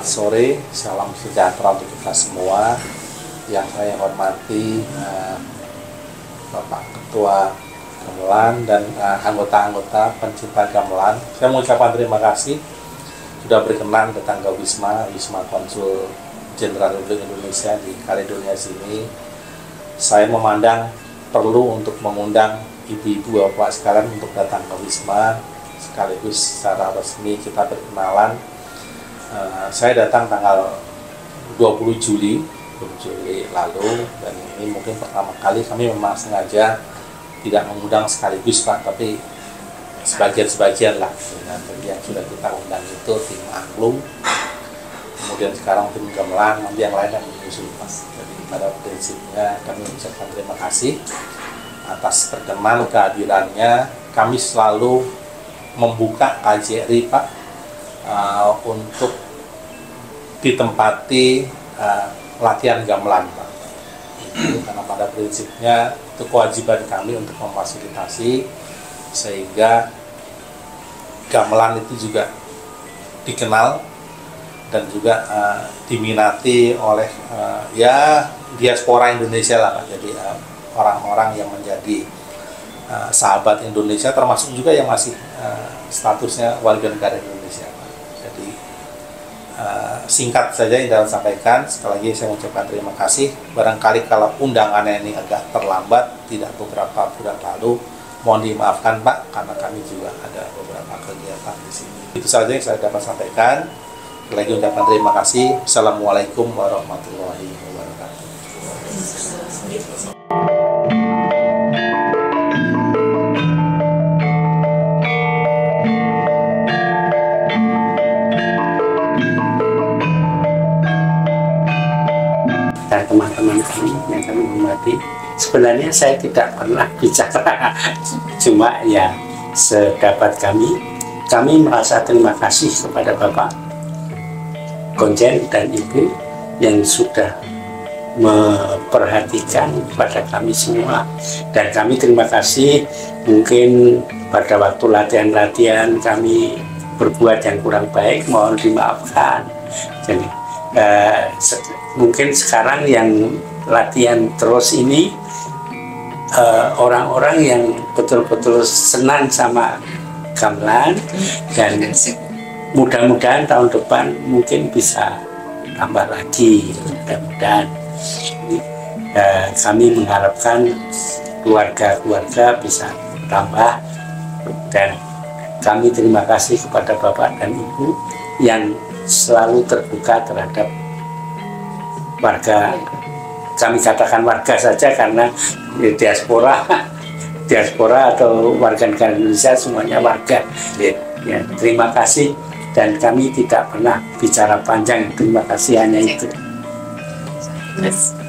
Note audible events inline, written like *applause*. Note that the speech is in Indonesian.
sore, salam sejahtera untuk kita semua. Yang saya hormati uh, Bapak Ketua Gamelan dan uh, anggota-anggota pencinta gamelan. Saya mengucapkan terima kasih sudah berkenan datang ke Wisma, Wisma Konsul Jenderal Republik Indonesia di Kaledonia sini. Saya memandang perlu untuk mengundang ibu-ibu bapak sekalian untuk datang ke Wisma sekaligus secara resmi kita berkenalan Eh, saya datang tanggal 20 Juli 20 Juli lalu dan ini mungkin pertama kali kami memang sengaja tidak mengundang sekaligus Pak tapi sebagian-sebagian lah. Dengan yang sudah kita undang itu tim Aklum kemudian sekarang tim Gamelan nanti yang lain yang menyusul Pak. Jadi pada prinsipnya kami mengucapkan terima kasih atas perkenan kehadirannya. Kami selalu membuka KJRI Pak uh, untuk ditempati uh, latihan gamelan Pak. Karena pada prinsipnya itu kewajiban kami untuk memfasilitasi sehingga gamelan itu juga dikenal dan juga uh, diminati oleh uh, ya diaspora Indonesia lah Pak. Jadi orang-orang uh, yang menjadi uh, sahabat Indonesia termasuk juga yang masih uh, statusnya warga negara Indonesia. Uh, singkat saja yang dalam sampaikan sekali lagi saya mengucapkan terima kasih. Barangkali kalau undangannya ini agak terlambat tidak beberapa bulan lalu mohon dimaafkan Pak karena kami juga ada beberapa kegiatan di sini. Itu saja yang saya dapat sampaikan. Sekali lagi ucapkan terima kasih. Assalamualaikum warahmatullahi wabarakatuh teman-teman kami yang kami hormati. Sebenarnya saya tidak pernah *laughs* bicara. Cuma ya sedapat kami. Kami merasa terima kasih kepada Bapak Konjen dan Ibu yang sudah memperhatikan pada kami semua. Dan kami terima kasih. Mungkin pada waktu latihan-latihan kami berbuat yang kurang baik mohon dimaafkan. Jadi uh, mungkin sekarang yang latihan terus ini eh, orang-orang uh, yang betul-betul senang sama gamelan dan mudah-mudahan tahun depan mungkin bisa tambah lagi mudah-mudahan. Uh, kami mengharapkan keluarga-keluarga bisa tambah dan kami terima kasih kepada Bapak dan Ibu yang selalu terbuka terhadap warga. Kami katakan warga saja karena ya, diaspora *laughs* diaspora atau warga negara Indonesia semuanya warga. Ya, ya, terima kasih. Dan kami tidak pernah bicara panjang. Terima kasih hanya itu. Yes.